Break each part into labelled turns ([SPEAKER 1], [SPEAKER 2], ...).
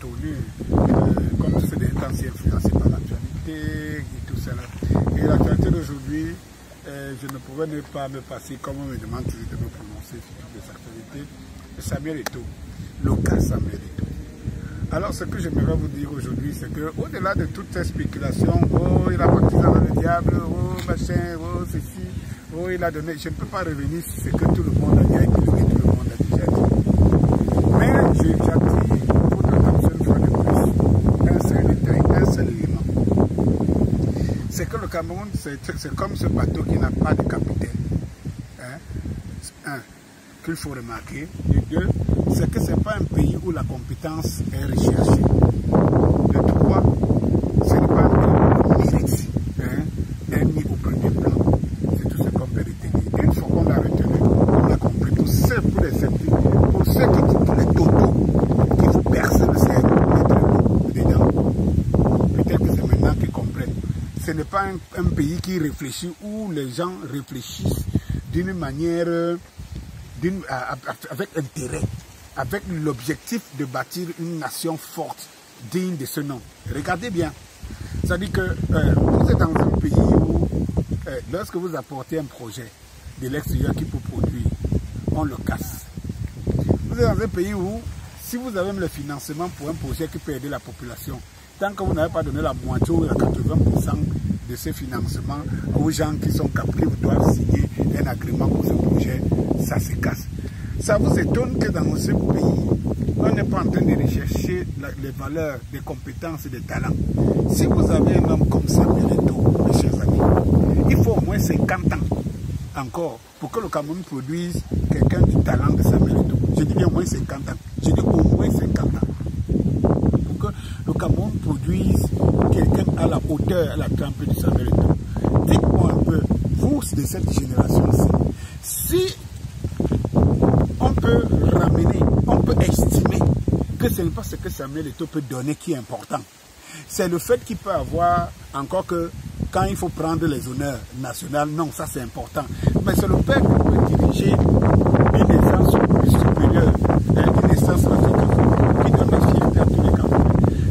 [SPEAKER 1] tenu, euh, comme tous ces temps, c'est influencé par l'actualité et tout cela. Et l'actualité d'aujourd'hui, euh, je ne pouvais ne pas me passer, comme on me demande toujours de me prononcer sur toutes les actualités, Samuel Eto, le cas Samuel Eto. Alors, ce que j'aimerais vous dire aujourd'hui, c'est que au-delà de toutes ces spéculations, oh, il a baptisé dans le diable, oh, machin, oh, ceci, oh, il a donné, je ne peux pas revenir sur ce que tout le monde a dit, et tout le monde a déjà dit. Mais j'attire votre attention une fois de plus, un seul détail, un seul élément. C'est que le Cameroun, c'est comme ce bateau qui n'a pas de capitaine. Hein? Un, qu'il faut remarquer. Et deux, c'est que ce n'est pas un pays où la compétence est recherchée. Le trois, ce n'est pas un pays où mérite hein, est mis au premier plan. C'est tout ce qu'on peut retenir. Une fois qu'on a retenu, on a compris tout ça pour les sceptiques, pour ceux qui disent les totaux, qui vous percent le cerveau, mettre dedans. Peut-être que c'est maintenant qu'ils comprennent. Ce n'est pas un, pays qui réfléchit où les gens réfléchissent d'une manière avec intérêt, avec l'objectif de bâtir une nation forte, digne de ce nom. Regardez bien. Dit que euh, vous êtes dans un pays où, euh, lorsque vous apportez un projet de l'extérieur qui peut produire, on le casse. Vous êtes dans un pays où, si vous avez le financement pour un projet qui peut aider la population, tant que vous n'avez pas donné la moitié ou la 80% de ce financement aux gens qui sont captifs doivent signer un agrément pour ce projet, ça se casse. Ça vous étonne que dans ce pays, on n'est pas en train de rechercher les valeurs, des compétences et des talents. Si vous avez un homme comme Samuel Eto'o, mes chers amis, il faut au moins 50 ans encore pour que le Cameroun produise quelqu'un du talent de Samuel Eto'o. Je dis bien au moins 50 ans. Je dis au moins 50 ans. Pour que Cameroun produise quelqu'un à la hauteur, à la trempe de Samuel Eto'o. Dites-moi un peu, vous de cette génération-ci, si on peut ramener, on peut estimer que ce n'est pas ce que Samuel Eto'o peut donner qui est important. C'est le fait qu'il peut avoir, encore que quand il faut prendre les honneurs nationaux, non, ça c'est important. Mais c'est le fait qu'on peut diriger une naissance supérieure, une naissance nationale, qui donne la fierté à tous les Camerounais.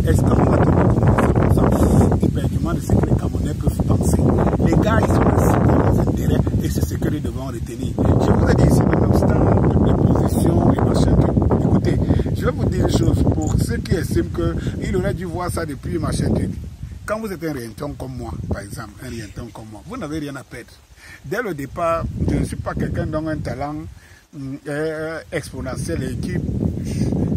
[SPEAKER 1] Est-ce qu'on a tenu comme ça, on éperdument de ce que les Camerounais peuvent penser Les gars, ils sont assis dans les intérêts et c'est que retenir. Je vous ai dit ici, nonobstant les positions et machin, écoutez, je vais vous dire une chose, pour ceux qui estiment qu'il aurait dû voir ça depuis machin, quand vous êtes un rienton comme moi, par exemple, un rienton comme moi, vous n'avez rien à perdre. Dès le départ, je ne suis pas quelqu'un dont un talent euh, exponentiel et qui,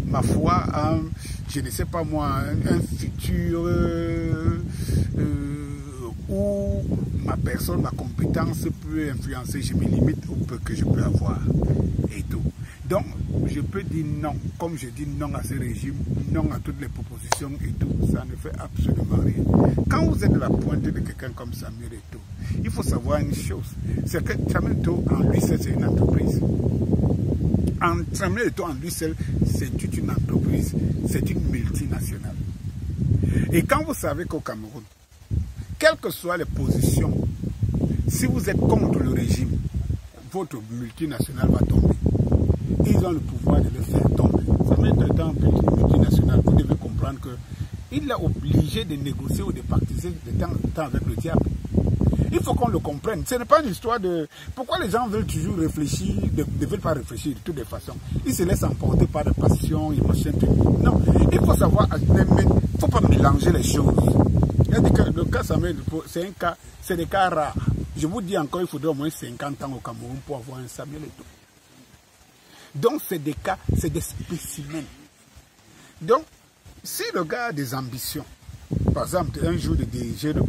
[SPEAKER 1] ma foi, hein, je ne sais pas moi, un, futur euh, euh, ma personne, ma compétence peut influencer, je me limite au peu que je peux avoir et tout. Donc, je peux dire non, comme je dis non à ce régime, non à toutes les propositions et tout, ça ne fait absolument rien. Quand vous êtes de la pointe de quelqu'un comme Samuel Eto'o, il faut savoir une chose, c'est que Samuel Eto'o en lui seul, c'est une entreprise. En Samuel Eto'o en lui seul, c'est une entreprise, c'est une multinationale. Et quand vous savez qu'au Cameroun, quelles que soient les positions, si vous êtes contre le régime, votre multinationale va tomber ils ont le pouvoir de le faire tomber. Ça met un temps multinational. Vous devez comprendre qu'il est obligé de négocier ou de partiser de temps en temps avec le diable. Il faut qu'on le comprenne. Ce n'est pas une histoire de... Pourquoi les gens veulent toujours réfléchir, ne, veulent pas réfléchir de toutes les façons Ils se laissent emporter par la passion, émotion. Non, il faut savoir... Il ne faut pas mélanger les choses. Le cas Samuel, c'est un cas, c'est des cas rares. Je vous dis encore, il faudrait au moins 50 ans au Cameroun pour avoir un Samuel et tout. Donc, c'est des cas, c'est des spécimens. Donc, si le gars a des ambitions, par exemple, un jour de diriger de,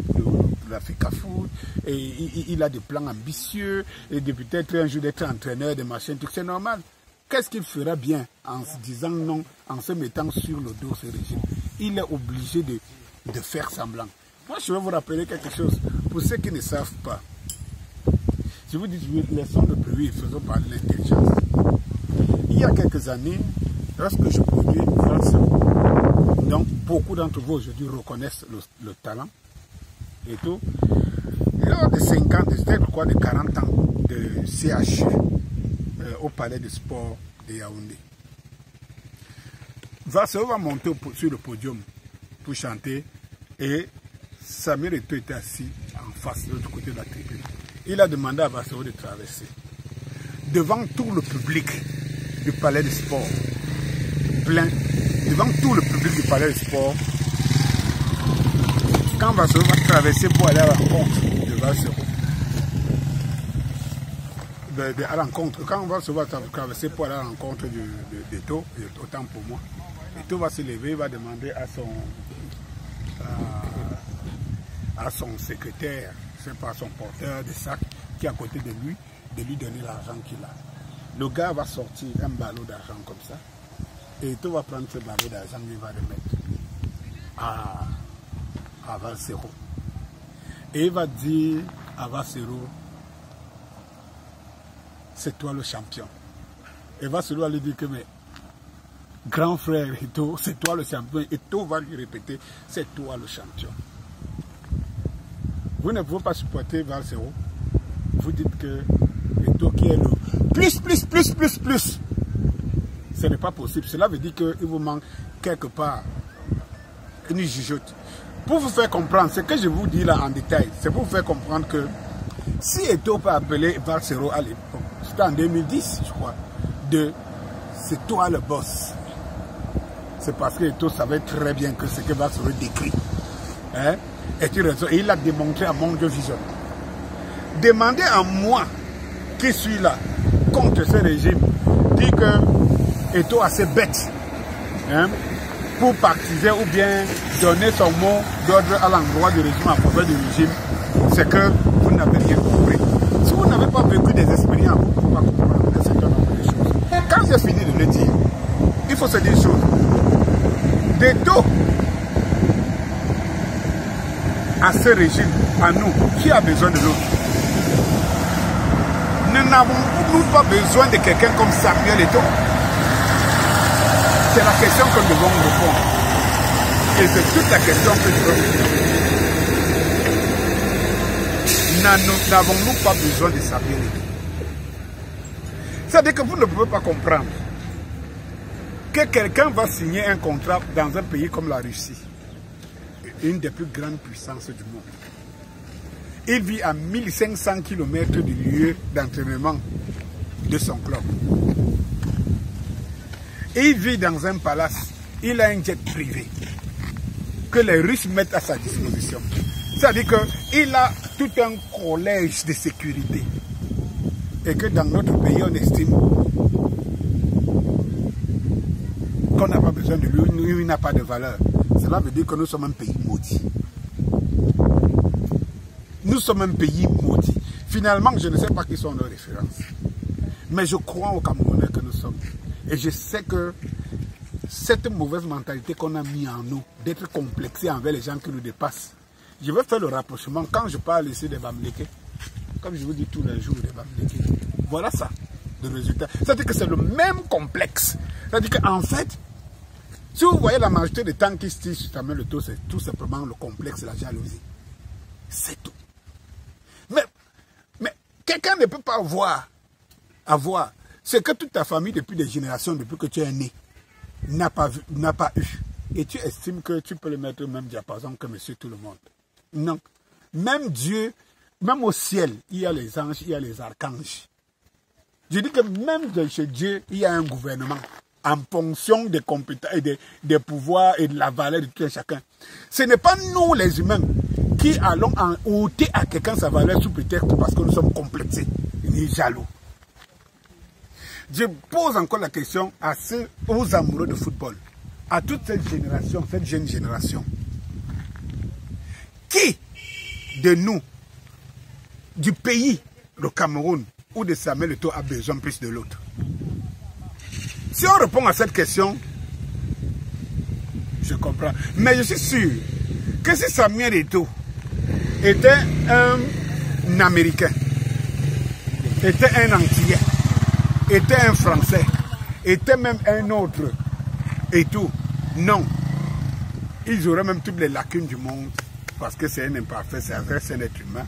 [SPEAKER 1] l'Africa Food, et il, a des plans ambitieux, et de peut-être un jour d'être entraîneur de machines, tout c'est normal. Qu'est-ce qu'il fera bien en se disant non, en se mettant sur le dos ce régime? Il est obligé de, de faire semblant. Moi, je vais vous rappeler quelque chose. Pour ceux qui ne savent pas, je vous dis, laissons le bruit, faisons parler l'intelligence il y a quelques années, lorsque je produis donc beaucoup d'entre vous aujourd'hui reconnaissent le, talent et tout. Lors de 50, de, quoi, de 40 ans de CHU euh, au palais de sport de Yaoundé, Vasseur va monter sur le podium chanter et Samir Eto était assis en face de l'autre côté de la tribune. Il a demandé à Vasseur de traverser. Devant tout le public du palais de sport, plein, devant tout le public du palais de sport, quand Vasseur va traverser pour aller à la rencontre de Vasseur, à la rencontre, quand on va se voir traverser pour aller à la rencontre d'Eto, autant pour moi, Eto va se lever, il va demander à son, à, son secrétaire, c'est pas son porteur de sac qui est à côté de lui, de lui donner l'argent qu'il a. Le gars va sortir un ballot d'argent comme ça, et Eto va prendre ce ballot d'argent, il va le mettre à, à Valsero. Et il va dire à Valsero, c'est toi le champion. Et va se lui dire que, mais, grand frère Eto, c'est toi le champion. Et Eto va lui répéter, c'est toi le champion. Vous ne pouvez pas supporter Valsero. Vous dites que Eto qui est le plus, plus, plus, plus, plus. Ce n'est pas possible. Cela veut dire qu'il vous manque quelque part une jugeote. Pour vous faire comprendre, ce que je vous dis là en détail, c'est pour vous faire comprendre que si Eto peut appeler Valsero à l'époque, c'était en 2010, je crois, de c'est toi le boss. C'est parce que Eto savait très bien que ce que Valsero décrit hein, est une raison? Et il l'a démontré à mon vision. Demandez à moi, qui suis là, contre ce régime, dit que Eto assez bête hein, pour partiser ou bien donner son mot d'ordre à l'endroit du régime, à faveur du régime, c'est que vous n'avez rien compris. Si vous n'avez pas vécu des expériences, vous ne pouvez pas comprendre de choses. Quand j'ai fini de le dire, il faut se dire une chose. Des à ce régime, à nous, qui a besoin de l'autre Nous n'avons pas besoin de quelqu'un comme Samuel Eto. C'est la question que nous devons répondre. Et c'est toute la question que veux répondre n'avons-nous pas besoin de Samuel C'est-à-dire que vous ne pouvez pas comprendre que quelqu'un va signer un contrat dans un pays comme la Russie, une des plus grandes puissances du monde. Il vit à 1500 km du lieu d'entraînement de son club. Il vit dans un palace. Il a un jet privé que les Russes mettent à sa disposition. C'est-à-dire qu'il a tout un collège de sécurité. Et que dans notre pays, on estime qu'on n'a pas besoin de lui, lui, n'a pas de valeur. Cela veut dire que nous sommes un pays maudit. Nous sommes un pays maudit. Finalement, je ne sais pas qui sont nos références. Mais je crois au Camerounais que nous sommes. Et je sais que cette mauvaise mentalité qu'on a mis en nous, d'être complexé envers les gens qui nous dépassent, je vais faire le rapprochement quand je parle ici des Bamlékés, comme je vous dis tous les jours des Bamlékés. Voilà ça, le résultat. C'est-à-dire que c'est le même complexe. C'est-à-dire qu'en fait, si vous voyez la majorité des temps qui se sur le taux, c'est tout simplement le complexe, la jalousie. C'est tout. Mais, mais quelqu'un ne peut pas voir, avoir ce que toute ta famille depuis des générations, depuis que tu es né, n'a pas, pas eu. Et tu estimes que tu peux le mettre au même diapason que monsieur tout le monde. Non. Même Dieu, même au ciel, il y a les anges, il y a les archanges. Je dis que même chez Dieu, il y a un gouvernement en fonction des compétences et des, pouvoirs et de la valeur de tout un chacun. Ce n'est pas nous les humains qui allons en ôter à quelqu'un sa valeur sous prétexte parce que nous sommes complexés ni jaloux. Je pose encore la question à ceux, aux amoureux de football, à toute cette génération, cette jeune génération. Qui de nous, du pays, le Cameroun, ou de Samuel Eto'o a besoin plus de l'autre? Si on répond à cette question, je comprends. Mais je suis sûr que si Samuel Eto'o était un Américain, était un Antillais, était un Français, était même un autre, et tout, non. Ils auraient même toutes les lacunes du monde parce que c'est un imparfait, c'est un être humain,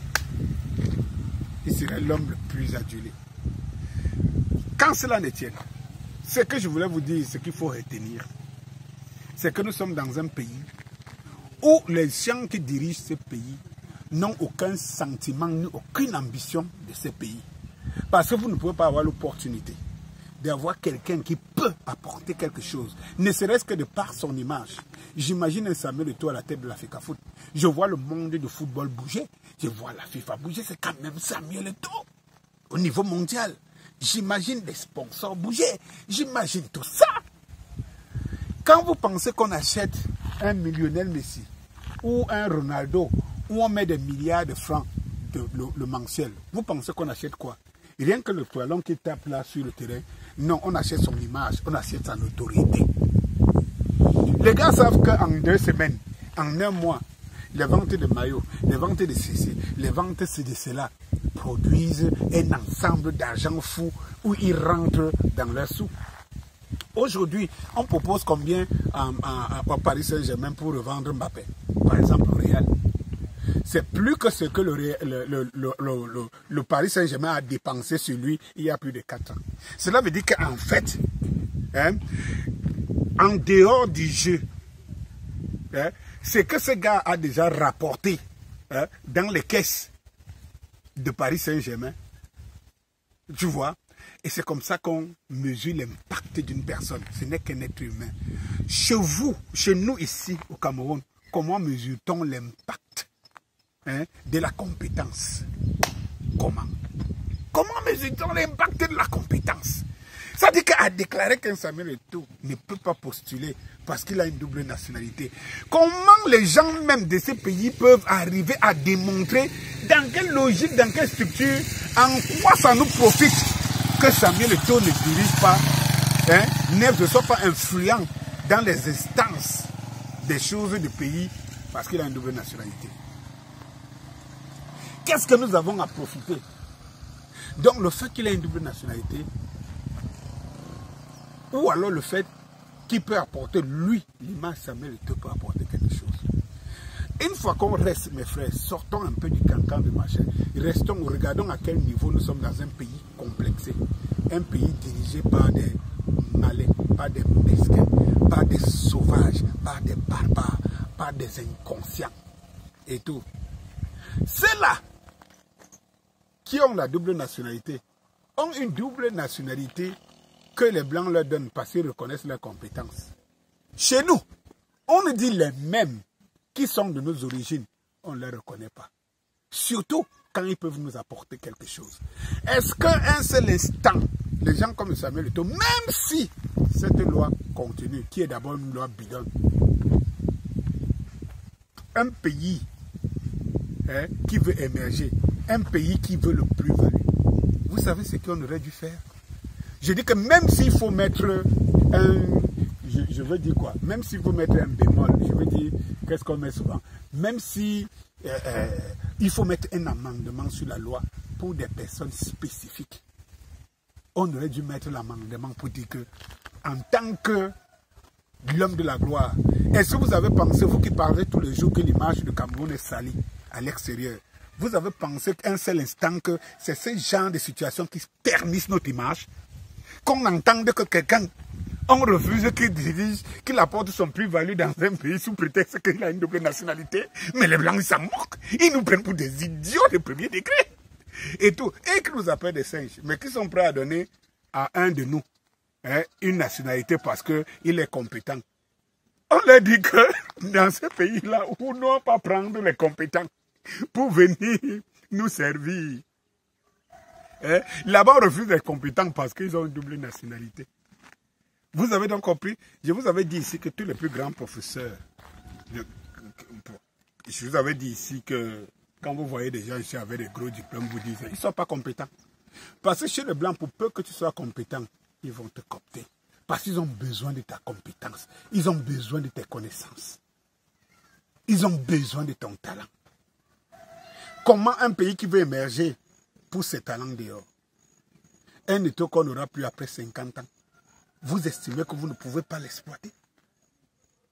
[SPEAKER 1] il serait l'homme le plus adulé. Quand cela ne tient, ce que je voulais vous dire, ce qu'il faut retenir, c'est que nous sommes dans un pays où les gens qui dirigent ce pays n'ont aucun sentiment ni aucune ambition de ce pays. Parce que vous ne pouvez pas avoir l'opportunité d'avoir quelqu'un qui peut apporter quelque chose, ne serait-ce que de par son image. J'imagine un Samuel Eto'o à la tête de la FIFA Foot. Je vois le monde du football bouger. Je vois la FIFA bouger. C'est quand même Samuel Eto'o au niveau mondial. J'imagine des sponsors bouger. J'imagine tout ça. Quand vous pensez qu'on achète un millionnaire Messi ou un Ronaldo où on met des milliards de francs de, le, mensuel, vous pensez qu'on achète quoi? Rien que le poilon qui tape là sur le terrain, non, on achète son image, on achète sa autorité. Les gars savent qu'en deux semaines, en un mois, les ventes de maillots, les ventes de ceci, les ventes de cela produisent un ensemble d'argent fou où ils rentrent dans leur sous. Aujourd'hui, on propose combien à, Paris Saint-Germain pour revendre Mbappé Par exemple, au Real. C'est plus que ce que le, le Paris Saint-Germain a dépensé sur lui il y a plus de 4 ans. Cela veut dire qu'en fait, hein, en dehors du jeu, hein, c'est que ce gars a déjà rapporté hein, dans les caisses de Paris Saint-Germain. Tu vois? Et c'est comme ça qu'on mesure l'impact d'une personne. Ce n'est qu'un être humain. Chez vous, chez nous ici au Cameroun, comment mesure-t-on l'impact de la compétence? Comment? Comment mesure-t-on l'impact de la compétence? Ça dit qu'à déclarer qu'un Samuel Eto'o ne peut pas postuler parce qu'il a une double nationalité. Comment les gens même de ces pays peuvent arriver à démontrer dans quelle logique, dans quelle structure, en quoi ça nous profite que Samuel Eto'o ne dirige pas, hein, ne soit pas influent dans les instances des choses du pays parce qu'il a une double nationalité? Qu'est-ce que nous avons à profiter? Donc le fait qu'il ait une double nationalité, ou alors le fait qu'il peut apporter, lui, l'image Samuel te peut apporter quelque chose. Une fois qu'on reste, mes frères, sortons un peu du cancan de machin. Restons, regardons à quel niveau nous sommes dans un pays complexé. Un pays dirigé par des malais, par des mesquins, par des sauvages, par des barbares, par des inconscients et tout. Ceux-là qui ont la double nationalité ont une double nationalité que les Blancs leur donnent parce qu'ils reconnaissent leurs compétences. Chez nous, on nous dit les mêmes qui sont de nos origines, on ne les reconnaît pas. Surtout quand ils peuvent nous apporter quelque chose. Est-ce qu'un seul instant, les gens comme Samuel Eto'o, même si cette loi continue, qui est d'abord une loi bidon, un pays hein, qui veut émerger, un pays qui veut le plus-value, vous savez ce qu'on aurait dû faire? Je dis que même s'il faut mettre un... Je, veux dire quoi? Même s'il faut mettre un bémol, je veux dire, qu'est-ce qu'on met souvent? Même si euh, euh, il faut mettre un amendement sur la loi pour des personnes spécifiques, on aurait dû mettre l'amendement pour dire que, en tant que l'homme de la gloire, est-ce que vous avez pensé, vous qui parlez tous les jours que l'image de Cameroun est salie à l'extérieur, vous avez pensé qu'un seul instant que c'est ce genre de situation qui ternissent notre image? Qu'on entende que quelqu'un, on refuse qu'il dirige, qu'il apporte son plus-value dans un pays sous prétexte qu'il a une double nationalité. Mais les Blancs, ils s'en moquent. Ils nous prennent pour des idiots de premier degré. Et tout. Et qu'ils nous appellent des singes. Mais qui sont prêts à donner à un de nous hein, une nationalité parce qu'il est compétent. On leur dit que dans ce pays-là, où nous pas prendre les compétents pour venir nous servir. Hein? Là-bas, on refuse d'être compétents parce qu'ils ont une double nationalité. Vous avez donc compris? Je vous avais dit ici que tous les plus grands professeurs, je vous avais dit ici que quand vous voyez des gens ici avec des gros diplômes, vous dites, ils ne sont pas compétents. Parce que chez les Blancs, pour peu que tu sois compétent, ils vont te copter. Parce qu'ils ont besoin de ta compétence. Ils ont besoin de tes connaissances. Ils ont besoin de ton talent. Comment un pays qui veut émerger pour ses talents dehors. Un étau qu'on n'aura plus après 50 ans. Vous estimez que vous ne pouvez pas l'exploiter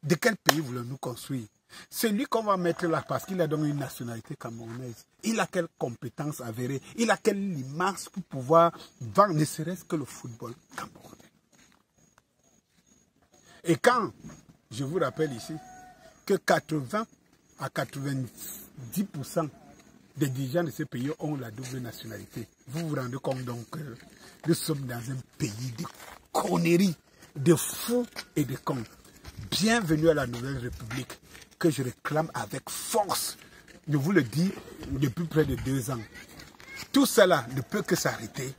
[SPEAKER 1] De quel pays voulons-nous construire? Celui qu'on va mettre là parce qu'il a donc une nationalité camerounaise. Il a quelle compétence avérée? Il a quelle image pour pouvoir vendre ne serait-ce que le football camerounais? Et quand je vous rappelle ici que 80 à 90% des dirigeants de ce pays ont la double nationalité. Vous vous rendez compte donc que nous sommes dans un pays de conneries, de fous et de cons. Bienvenue à la Nouvelle République que je réclame avec force. Je vous le dis depuis près de deux ans. Tout cela ne peut que s'arrêter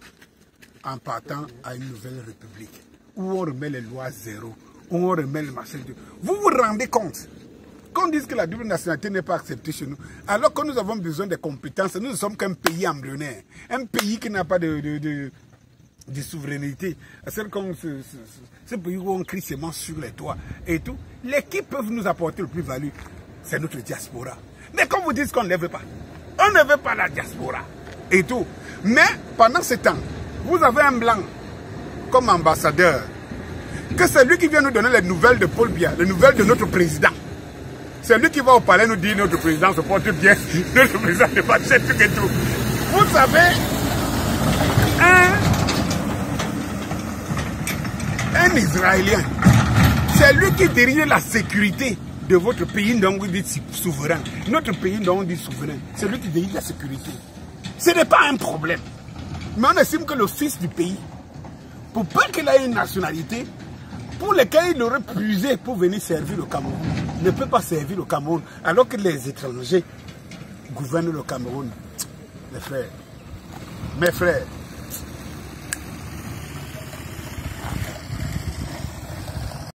[SPEAKER 1] en partant à une nouvelle république où on remet les lois zéro, où on remet le marché. Vous vous rendez compte qu'on dise que la double nationalité n'est pas acceptée chez nous, alors que nous avons besoin de compétences, nous ne sommes qu'un pays embryonnaire, un pays qui n'a pas de, souveraineté. C'est comme ce, pays où on crie seulement sur les toits et tout. Les qui peuvent nous apporter le plus-value, c'est notre diaspora. Mais comme vous dites qu'on ne veut pas, on ne veut pas la diaspora et tout. Mais pendant ce temps, vous avez un blanc comme ambassadeur, que c'est lui qui vient nous donner les nouvelles de Paul Biya, les nouvelles de notre président. C'est lui qui va au palais nous dire notre président se porte bien, notre président ne pas tout et tout. Vous savez, un, un Israélien, c'est lui qui dirige la sécurité de votre pays vous dites souverain. Notre pays dont on dit souverain, c'est lui qui dirige la sécurité. Ce n'est pas un problème. Mais on estime que le fils du pays, pour pas qu'il ait une nationalité, pour lequel il aurait puisé pour venir servir le Cameroun, ne peut pas servir le Cameroun, alors que les étrangers gouvernent le Cameroun. Mes frères, mes frères,